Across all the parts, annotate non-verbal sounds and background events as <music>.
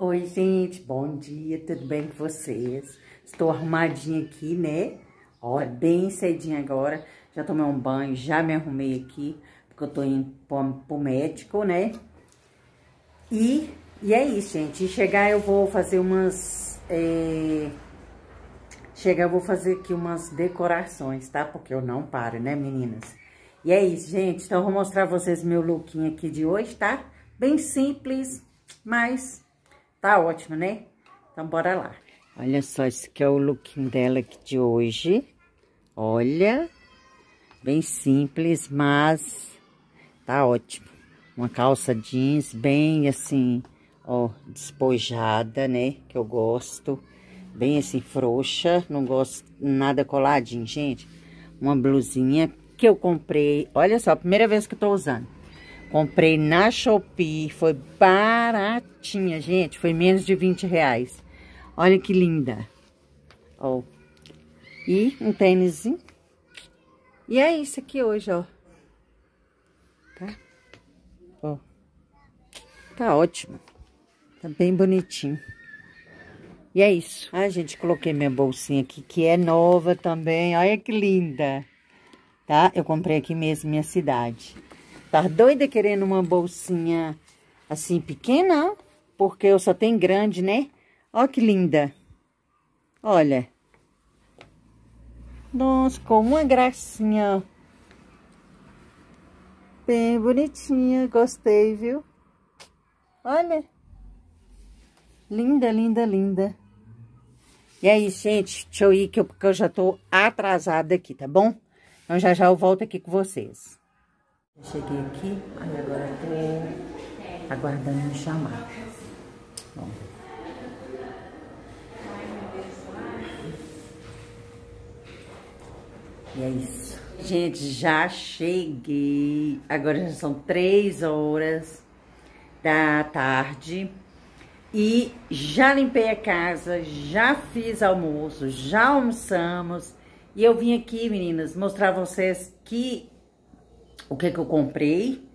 Oi, gente, bom dia, tudo bem com vocês? Estou arrumadinha aqui, né? Ó, bem cedinho agora, já tomei um banho, já me arrumei aqui, porque eu tô indo pro, médico, né? E, e é isso, gente, chegar eu vou fazer umas... É... Chegar eu vou fazer aqui umas decorações, tá? Porque eu não paro, né, meninas? E é isso, gente, então eu vou mostrar vocês meu lookinho aqui de hoje, tá? Bem simples, mas Tá ótimo, né? Então, bora lá. Olha só, esse aqui é o lookinho dela aqui de hoje. Olha, bem simples, mas tá ótimo. Uma calça jeans bem assim, ó, despojada, né? Que eu gosto. Bem assim, frouxa, não gosto nada coladinho, gente. Uma blusinha que eu comprei, olha só, primeira vez que eu tô usando. Comprei na Shopee, foi baratinha, gente, foi menos de 20 reais. Olha que linda. Ó. E um tênisinho. E é isso aqui hoje, ó. Tá? Ó. Tá ótimo. Tá bem bonitinho. E é isso. Ah, gente, coloquei minha bolsinha aqui, que é nova também. Olha que linda. Tá? Eu comprei aqui mesmo, minha cidade. Tá doida querendo uma bolsinha assim pequena, porque eu só tenho grande, né? Ó que linda. Olha. Nossa, com uma gracinha. Bem bonitinha, gostei, viu? Olha. Linda, linda, linda. E aí, gente, deixa eu ir que eu, porque eu já tô atrasada aqui, tá bom? Então, já já eu volto aqui com vocês. Cheguei aqui, aí agora tô aguardando me chamar. Bom. E é isso. Gente, já cheguei. Agora já são três horas da tarde. E já limpei a casa, já fiz almoço, já almoçamos. E eu vim aqui, meninas, mostrar a vocês que o que que eu comprei.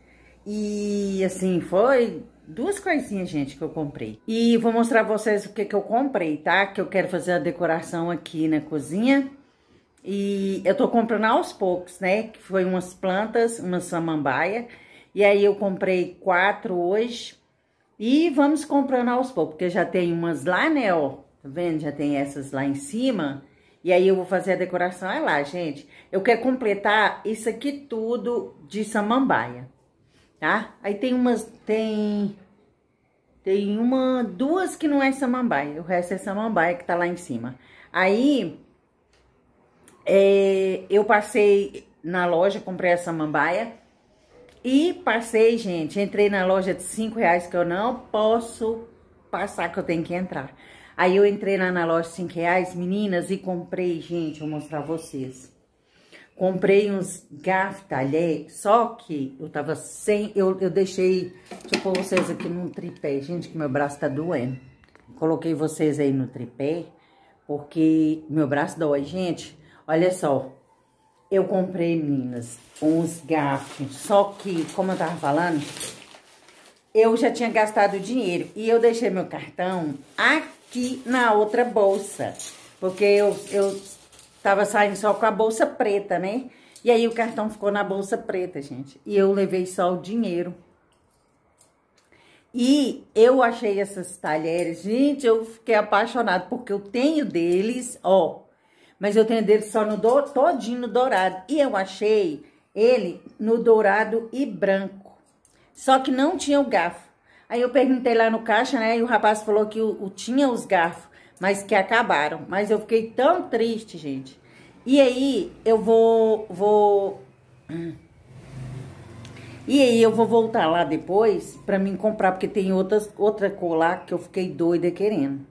E assim, foi duas coisinhas, gente, que eu comprei. E vou mostrar pra vocês o que que eu comprei, tá? Que eu quero fazer a decoração aqui na cozinha. E eu tô comprando aos poucos, né? Que foi umas plantas, uma samambaia. E aí eu comprei quatro hoje. E vamos comprando aos poucos, porque já tem umas lá, né, ó. Tá vendo? Já tem essas lá em cima. E aí eu vou fazer a decoração, é lá, gente. Eu quero completar isso aqui tudo de samambaia, tá? Aí tem umas, tem... Tem uma, duas que não é samambaia, o resto é samambaia que tá lá em cima. Aí, é, eu passei na loja, comprei a samambaia e passei, gente, entrei na loja de cinco reais que eu não posso passar, que eu tenho que entrar. Aí eu entrei lá na loja de 5 reais, meninas, e comprei, gente, vou mostrar vocês. Comprei uns garfos talher, só que eu tava sem, eu, eu deixei, deixa eu pôr vocês aqui num tripé, gente, que meu braço tá doendo. Coloquei vocês aí no tripé, porque meu braço dói, gente. Olha só, eu comprei, meninas, uns garfos, só que, como eu tava falando, eu já tinha gastado dinheiro e eu deixei meu cartão aqui na outra bolsa. Porque eu, eu tava saindo só com a bolsa preta, né? E aí o cartão ficou na bolsa preta, gente. E eu levei só o dinheiro. E eu achei essas talheres, gente, eu fiquei apaixonada, porque eu tenho deles, ó. Mas eu tenho deles só no do, todinho no dourado. E eu achei ele no dourado e branco. Só que não tinha o garfo. Aí eu perguntei lá no caixa, né? E o rapaz falou que o, o, tinha os garfos, mas que acabaram. Mas eu fiquei tão triste, gente. E aí eu vou... vou... E aí eu vou voltar lá depois pra mim comprar, porque tem outras, outra cor lá que eu fiquei doida querendo.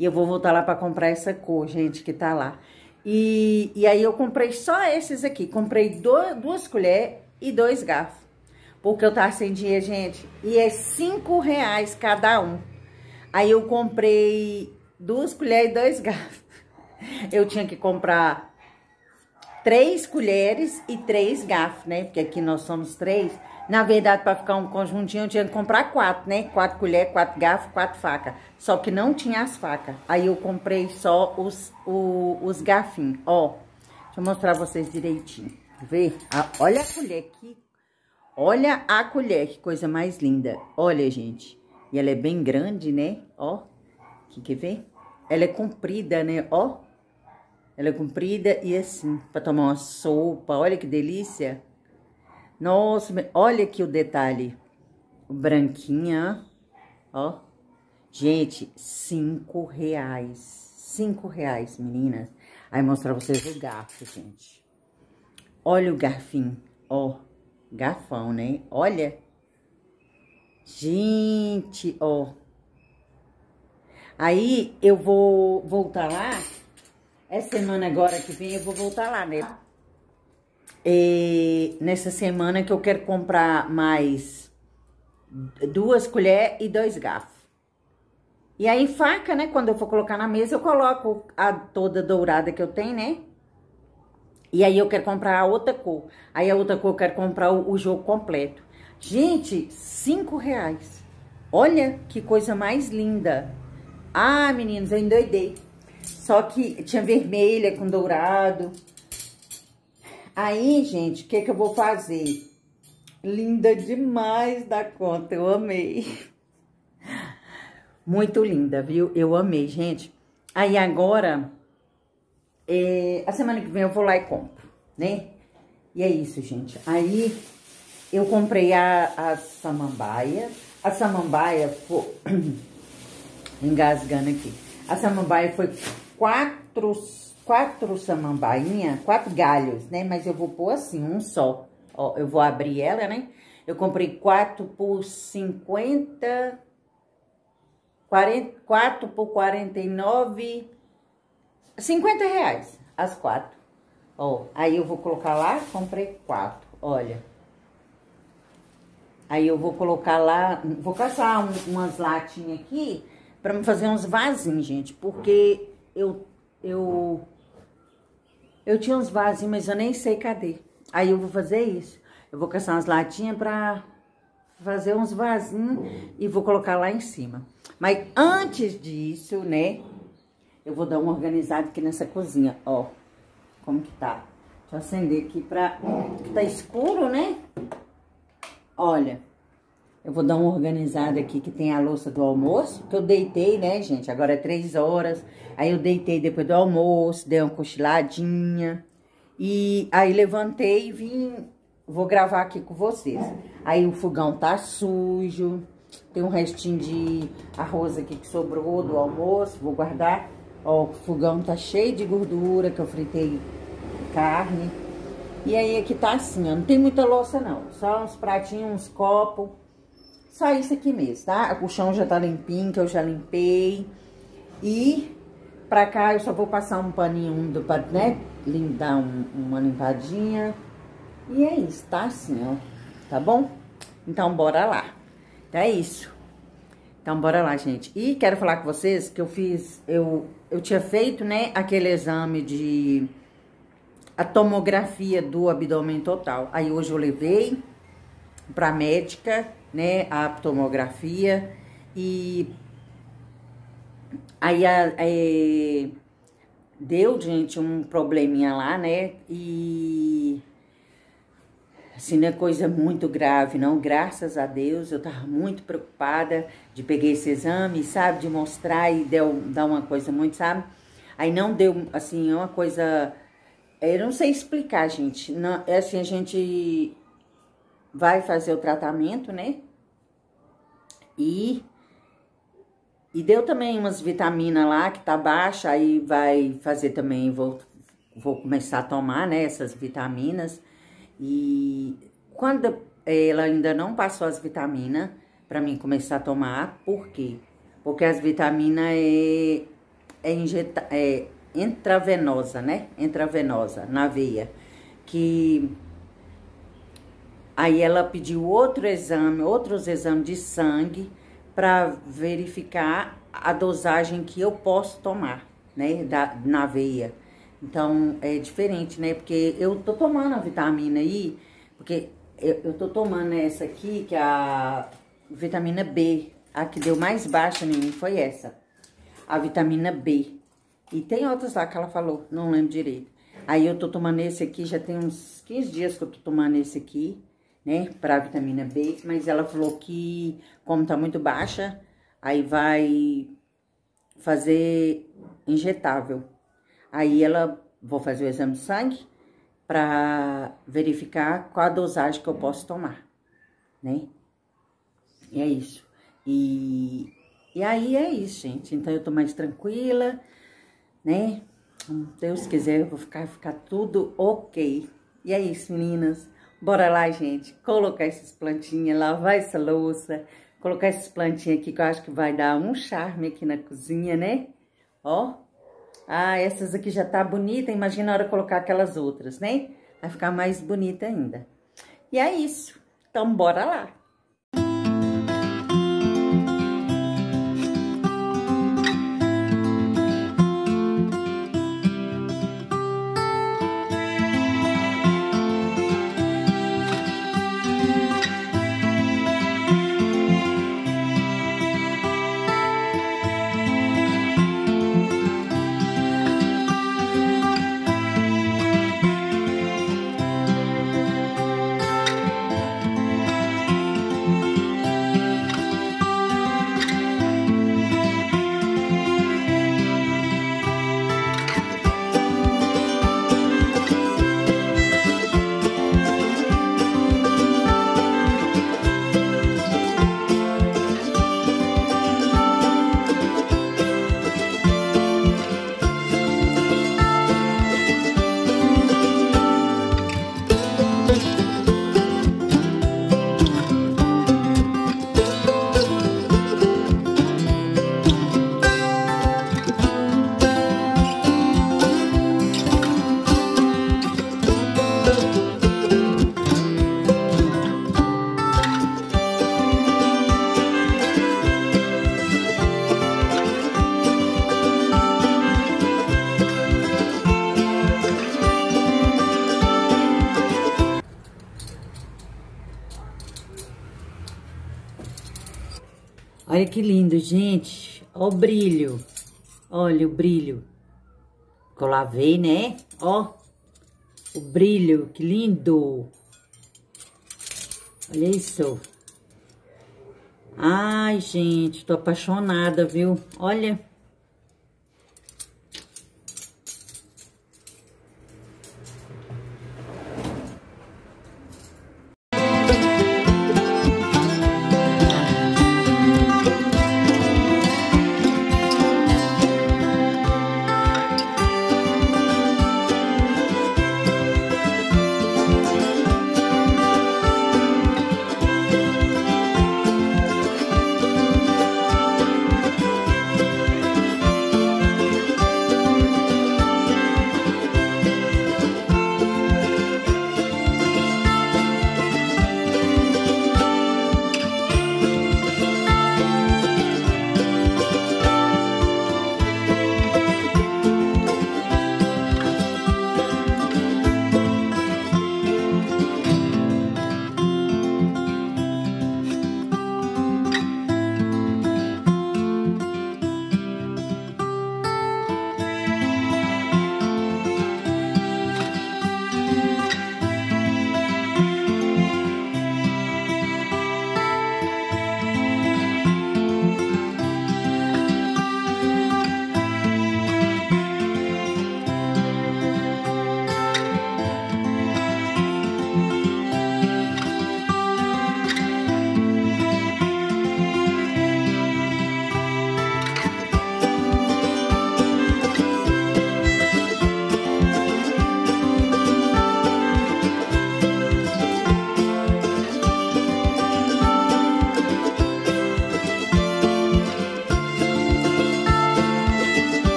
E eu vou voltar lá pra comprar essa cor, gente, que tá lá. E, e aí eu comprei só esses aqui. Comprei do, duas colheres e dois garfos. Porque eu tava sem dinheiro, gente. E é cinco reais cada um. Aí eu comprei duas colheres e dois garfos. <laughs> Eu tinha que comprar três colheres e três garfos, né? Porque aqui nós somos três. Na verdade, para ficar um conjuntinho, eu tinha que comprar quatro, né? Quatro colheres, quatro garfos, quatro facas. Só que não tinha as facas. Aí eu comprei só os, o, os garfinhos. Ó, deixa eu mostrar vocês direitinho. Vê? Ah, olha a colher aqui. Olha a colher, que coisa mais linda. Olha, gente. E ela é bem grande, né? Ó, aqui, quer ver? Ela é comprida, né? Ó. Ela é comprida e assim, para tomar uma sopa. Olha que delícia. Nossa, olha aqui o detalhe. Branquinha, ó. Gente, cinco reais. Cinco reais, meninas. Aí mostrar vocês o garfo, gente. Olha o garfinho, ó. Garfão, né? Olha. Gente, ó. Aí eu vou voltar lá. Essa semana agora que vem eu vou voltar lá, né? E nessa semana que eu quero comprar mais duas colheres e dois garfos. E aí faca, né? Quando eu for colocar na mesa, eu coloco a toda dourada que eu tenho, né? E aí eu quero comprar a outra cor. Aí a outra cor eu quero comprar o, o jogo completo. Gente, cinco reais. Olha que coisa mais linda. Ah, meninos, eu endoidei. Só que tinha vermelha com dourado. Aí, gente, o que que eu vou fazer? Linda demais da conta, eu amei. <laughs> Muito linda, viu? Eu amei, gente. Aí agora, é, a semana que vem eu vou lá e compro, né? E é isso, gente. Aí eu comprei a, a samambaia. A samambaia foi... <clears throat> Engasgando aqui. A samambaia foi quatro quatro samambainha, quatro galhos, né? Mas eu vou pôr assim, um só. Ó, eu vou abrir ela, né? Eu comprei quatro por 50... 40, 4 por 49... 50 reais as quatro. Ó, aí eu vou colocar lá, comprei quatro, olha. Aí eu vou colocar lá, vou caçar um, umas latinhas aqui pra fazer uns vasinhos, gente. Porque eu, eu eu tinha uns vasinhos, mas eu nem sei cadê. Aí eu vou fazer isso. Eu vou caçar umas latinhas pra fazer uns vasinhos e vou colocar lá em cima. Mas antes disso, né, eu vou dar uma organizada aqui nessa cozinha, ó. Como que tá. Deixa eu acender aqui pra... tá escuro, né? Olha, eu vou dar uma organizada aqui que tem a louça do almoço, que eu deitei, né, gente? Agora é três horas. Aí eu deitei depois do almoço, dei uma cochiladinha. E aí levantei e vim, vou gravar aqui com vocês. Aí o fogão tá sujo, tem um restinho de arroz aqui que sobrou do almoço, vou guardar. Ó, o fogão tá cheio de gordura, que eu fritei carne. E aí aqui tá assim, ó, não tem muita louça não, só uns pratinhos, uns copos. Só isso aqui mesmo, tá? O chão já tá limpinho, que eu já limpei. E Pra cá eu só vou passar um paninho úmido pra, né, dar um, uma limpadinha. E é isso, tá assim, ó. Tá bom? Então, bora lá. Então, é isso. Então, bora lá, gente. E quero falar com vocês que eu fiz... Eu, eu tinha feito, né, aquele exame de... A tomografia do abdômen total. Aí, hoje eu levei pra médica, né, a tomografia. E Aí a, é, deu, gente, um probleminha lá, né? E assim, não é coisa muito grave, não. Graças a Deus, eu tava muito preocupada de pegar esse exame, sabe? De mostrar e deu, dar uma coisa muito, sabe? Aí não deu, assim, é uma coisa... Eu não sei explicar, gente. Não, é assim, a gente vai fazer o tratamento, né? E e deu também umas vitaminas lá que tá baixa, aí vai fazer também, vou, vou começar a tomar, né, essas vitaminas. E quando ela ainda não passou as vitaminas para mim começar a tomar, por quê? Porque as vitaminas é, é, injeta, é intravenosa, né? Intravenosa, na veia. Que aí ela pediu outro exame, outros exames de sangue para verificar a dosagem que eu posso tomar, né, da, na veia. Então, é diferente, né, porque eu tô tomando a vitamina aí, porque eu, eu tô tomando essa aqui, que é a vitamina B. A que deu mais baixa em mim foi essa. A vitamina B. E tem outras lá que ela falou, não lembro direito. Aí eu tô tomando esse aqui, já tem uns 15 dias que eu tô tomando esse aqui, né, pra vitamina B. Mas ela falou que, como tá muito baixa, aí vai fazer injetável. Aí ela, vou fazer o exame de sangue para verificar qual a dosagem que eu posso tomar, né? E é isso. E, e aí é isso, gente. Então eu tô mais tranquila, né? Deus quiser, eu vou ficar, ficar tudo ok. E é isso, meninas. Bora lá, gente. Colocar essas plantinhas, lavar essa louça, colocar essas plantinhas aqui que eu acho que vai dar um charme aqui na cozinha, né? Ó. Ah, essas aqui já tá bonita, imagina a hora colocar aquelas outras, né? Vai ficar mais bonita ainda. E é isso. Então, bora lá. Olha que lindo, gente. O brilho. Olha o brilho. Que eu lavei, né? Ó. O brilho, que lindo. Olha isso. Ai, gente, tô apaixonada, viu? Olha,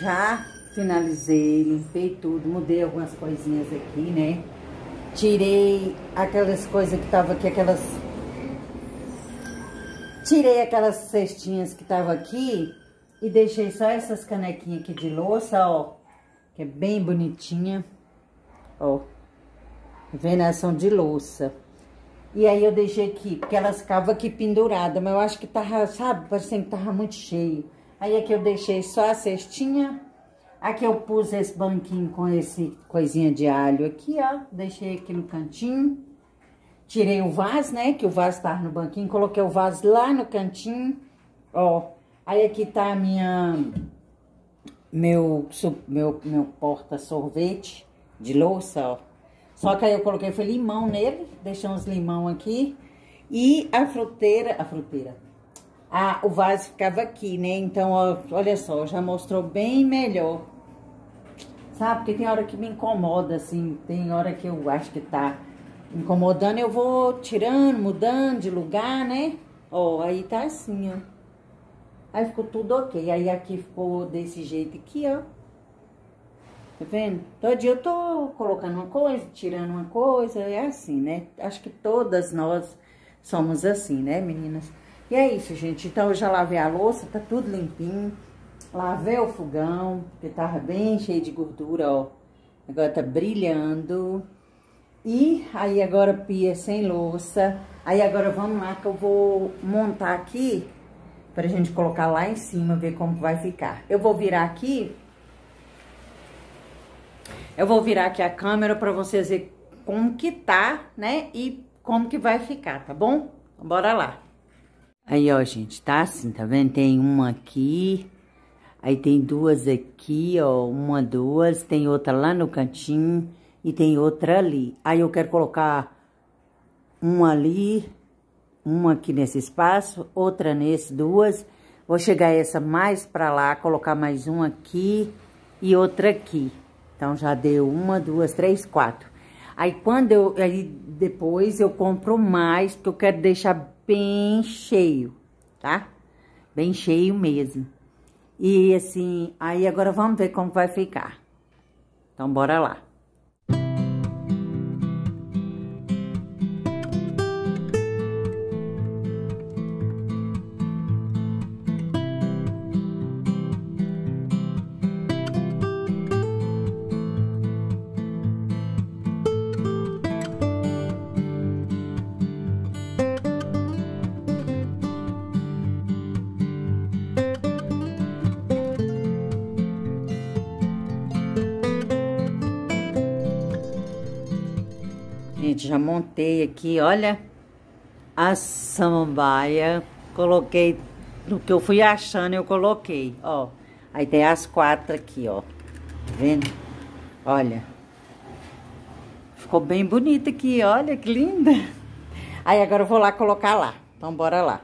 já finalizei, limpei tudo, mudei algumas coisinhas aqui, né? Tirei aquelas coisas que tava aqui, aquelas... Tirei aquelas cestinhas que tava aqui e deixei só essas canequinhas aqui de louça, ó. Que é bem bonitinha. Ó. Tá são de louça. E aí eu deixei aqui, porque elas ficavam aqui penduradas, mas eu acho que tava, sabe, parecendo que tava muito cheio. Aí aqui eu deixei só a cestinha. Aqui eu pus esse banquinho com esse coisinha de alho aqui, ó. Deixei aqui no cantinho. Tirei o vaso, né, que o vaso tava no banquinho. Coloquei o vaso lá no cantinho, ó. Aí aqui tá a minha... Meu, meu, meu porta-sorvete de louça, ó. Só que aí eu coloquei foi limão nele, deixei uns limão aqui. E a fruteira, a fruteira, a, o vaso ficava aqui, né? Então, ó, olha só, já mostrou bem melhor. Sabe? Porque tem hora que me incomoda, assim, tem hora que eu acho que tá incomodando, eu vou tirando, mudando de lugar, né? Ó, aí tá assim, ó. Aí ficou tudo ok. Aí aqui ficou desse jeito aqui, ó. Tá vendo? Todo dia eu tô colocando uma coisa, tirando uma coisa, é assim, né? Acho que todas nós somos assim, né, meninas? E é isso, gente. Então, eu já lavei a louça, tá tudo limpinho. Lavei o fogão, que tava bem cheio de gordura, ó. Agora tá brilhando. E aí, agora pia sem louça. Aí, agora vamos lá que eu vou montar aqui pra gente colocar lá em cima, ver como vai ficar. Eu vou virar aqui eu vou virar aqui a câmera pra vocês verem como que tá, né? E como que vai ficar, tá bom? Bora lá. Aí, ó, gente, tá assim, tá vendo? Tem uma aqui, aí tem duas aqui, ó, uma, duas, tem outra lá no cantinho e tem outra ali. Aí eu quero colocar uma ali, uma aqui nesse espaço, outra nesse, duas. Vou chegar essa mais pra lá, colocar mais uma aqui e outra aqui. Então, já deu uma, duas, três, quatro. Aí, quando eu... Aí, depois eu compro mais, porque eu quero deixar bem cheio, tá? Bem cheio mesmo. E, assim, aí agora vamos ver como vai ficar. Então, bora lá. Já montei aqui, olha, a samambaia. Coloquei no que eu fui achando, eu coloquei, ó. Aí tem as quatro aqui, ó. Tá vendo? Olha. Ficou bem bonita aqui, olha que linda. Aí agora eu vou lá colocar lá. Então bora lá.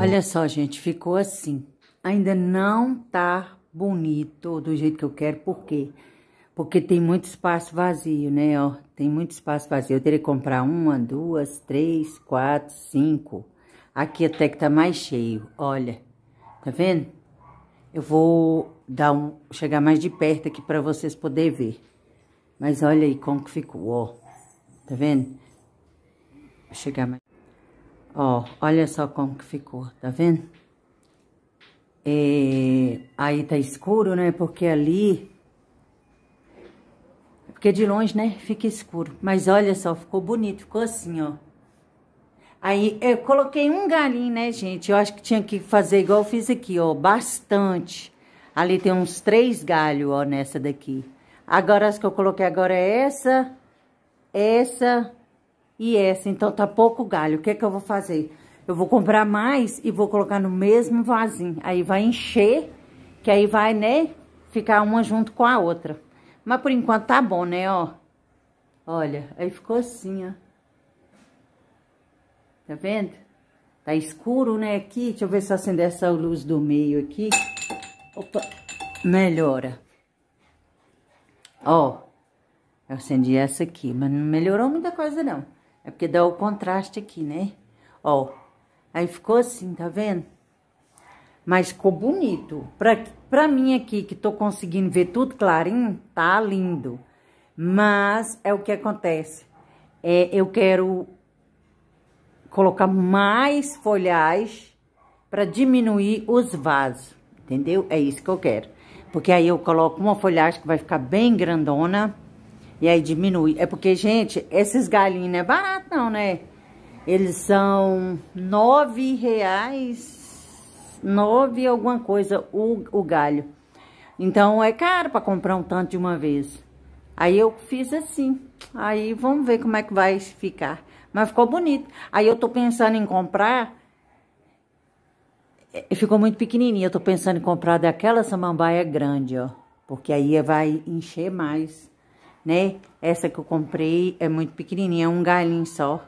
Olha só, gente, ficou assim. Ainda não tá bonito do jeito que eu quero, por quê? Porque tem muito espaço vazio, né, ó. Tem muito espaço vazio. Eu teria que comprar uma, duas, três, quatro, cinco. Aqui até que tá mais cheio, olha. Tá vendo? Eu vou dar um, chegar mais de perto aqui pra vocês poderem ver. Mas olha aí como que ficou, ó. Tá vendo? Vou chegar mais... Ó, olha só como que ficou, tá vendo? É, aí tá escuro, né? Porque ali... Porque de longe, né? Fica escuro. Mas olha só, ficou bonito. Ficou assim, ó. Aí eu coloquei um galinho, né, gente? Eu acho que tinha que fazer igual eu fiz aqui, ó. Bastante. Ali tem uns três galhos, ó, nessa daqui. Agora, as que eu coloquei agora é essa, essa e essa. Então, tá pouco galho. O que que eu vou fazer? Eu vou comprar mais e vou colocar no mesmo vasinho. Aí vai encher, que aí vai, né, ficar uma junto com a outra. Mas por enquanto tá bom, né, ó. Olha, aí ficou assim, ó. Tá vendo? Tá escuro, né, aqui. Deixa eu ver se eu acender essa luz do meio aqui. Opa, melhora. Ó, eu acendi essa aqui, mas não melhorou muita coisa, não. É porque dá o contraste aqui, né? Ó, aí ficou assim, tá vendo? Mas ficou bonito. Pra, pra mim aqui, que tô conseguindo ver tudo clarinho, tá lindo. Mas é o que acontece. É, eu quero colocar mais folhagem para diminuir os vasos, entendeu? É isso que eu quero. Porque aí eu coloco uma folhagem que vai ficar bem grandona e aí diminui. É porque, gente, esses galinhos não é barato não, né? Eles são nove reais, nove alguma coisa o, o galho. Então, é caro para comprar um tanto de uma vez. Aí eu fiz assim. Aí vamos ver como é que vai ficar. Mas ficou bonito. Aí eu tô pensando em comprar... É, ficou muito pequenininha. Eu tô pensando em comprar daquela samambaia grande, ó. Porque aí vai encher mais né? Essa que eu comprei é muito pequenininha, é um galinho só.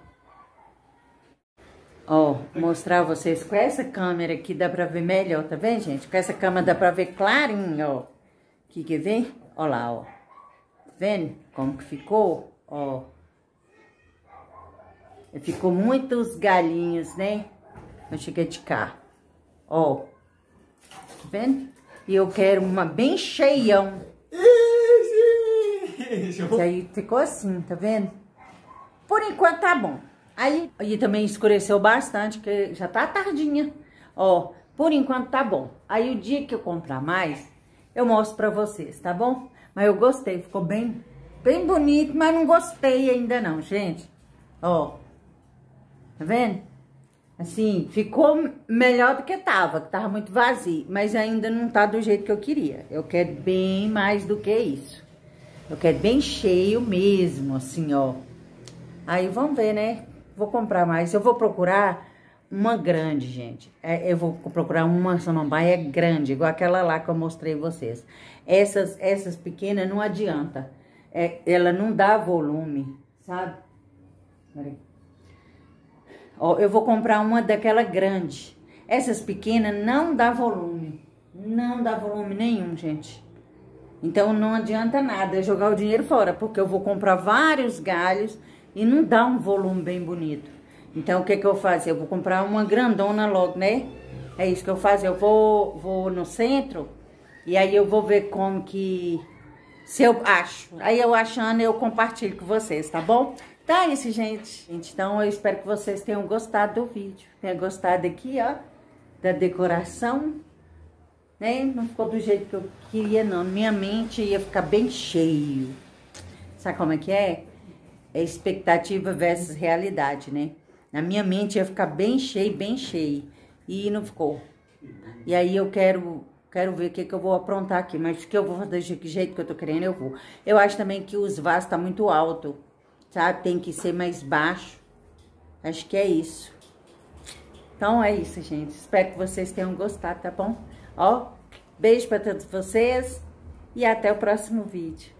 Ó, mostrar vocês com essa câmera aqui dá pra ver melhor, tá vendo, gente? Com essa câmera dá pra ver clarinho, ó. Aqui, quer ver? Ó lá, ó. Tá vendo como que ficou? Ó. Ficou muitos galinhos, né? Eu cheguei de cá. Ó. Tá vendo? E eu quero uma bem cheião. E aí ficou assim, tá vendo? Por enquanto tá bom. Aí, aí também escureceu bastante, que já tá tardinha. Ó, por enquanto tá bom. Aí o dia que eu comprar mais, eu mostro pra vocês, tá bom? Mas eu gostei, ficou bem, bem bonito, mas não gostei ainda não, gente. Ó, tá vendo? Assim, ficou melhor do que tava, que tava muito vazio, mas ainda não tá do jeito que eu queria. Eu quero bem mais do que isso. Eu quero bem cheio mesmo, assim, ó. Aí, vamos ver, né? Vou comprar mais. Eu vou procurar uma grande, gente. É, eu vou procurar uma samambaia grande, igual aquela lá que eu mostrei vocês. Essas, essas pequenas não adianta. É, ela não dá volume, sabe? Peraí. Ó, eu vou comprar uma daquela grande. Essas pequenas não dá volume. Não dá volume nenhum, gente. Então não adianta nada jogar o dinheiro fora, porque eu vou comprar vários galhos e não dá um volume bem bonito. Então o que que eu faço? Eu vou comprar uma grandona logo, né? É isso que eu faço. Eu vou, vou no centro e aí eu vou ver como que... Se eu acho. Aí eu achando, eu compartilho com vocês, tá bom? Tá isso, gente. Então eu espero que vocês tenham gostado do vídeo. Tenham gostado aqui, ó, da decoração né? Não ficou do jeito que eu queria, não. Minha mente ia ficar bem cheio. Sabe como é que é? É expectativa versus realidade, né? Na minha mente ia ficar bem cheio, bem cheio. E não ficou. E aí eu quero quero ver o que, que eu vou aprontar aqui. Mas o que eu vou fazer do jeito que eu tô querendo, eu vou. Eu acho também que os vasos tá muito alto, sabe? Tem que ser mais baixo. Acho que é isso. Então é isso, gente. Espero que vocês tenham gostado, tá bom? Ó, beijo para todos vocês e até o próximo vídeo.